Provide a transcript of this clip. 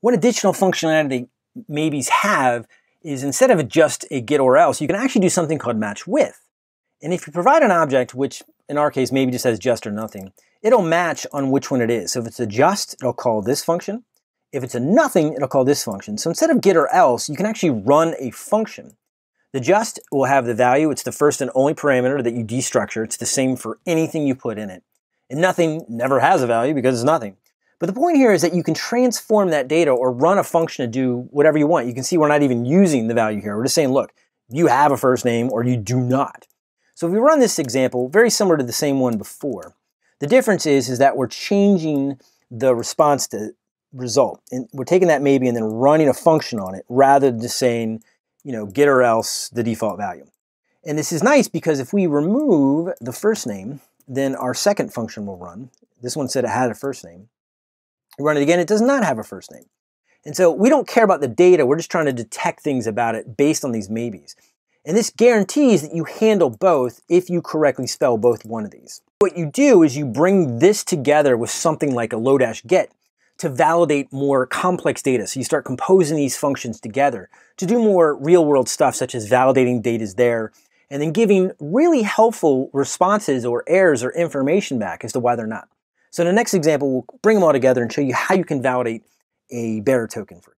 One additional functionality maybes have is instead of just a get or else, you can actually do something called match with. And if you provide an object, which in our case maybe just says just or nothing, it'll match on which one it is. So if it's a just, it'll call this function. If it's a nothing, it'll call this function. So instead of get or else, you can actually run a function. The just will have the value. It's the first and only parameter that you destructure. It's the same for anything you put in it. And nothing never has a value because it's nothing. But the point here is that you can transform that data or run a function to do whatever you want. You can see we're not even using the value here. We're just saying, look, you have a first name or you do not. So if we run this example, very similar to the same one before, the difference is, is that we're changing the response to result. And we're taking that maybe and then running a function on it rather than just saying, you know, get or else the default value. And this is nice because if we remove the first name, then our second function will run. This one said it had a first name. Run it again, it does not have a first name. And so we don't care about the data, we're just trying to detect things about it based on these maybes. And this guarantees that you handle both if you correctly spell both one of these. What you do is you bring this together with something like a Lodash get to validate more complex data. So you start composing these functions together to do more real world stuff such as validating data is there and then giving really helpful responses or errors or information back as to why they're not. So in the next example, we'll bring them all together and show you how you can validate a bearer token for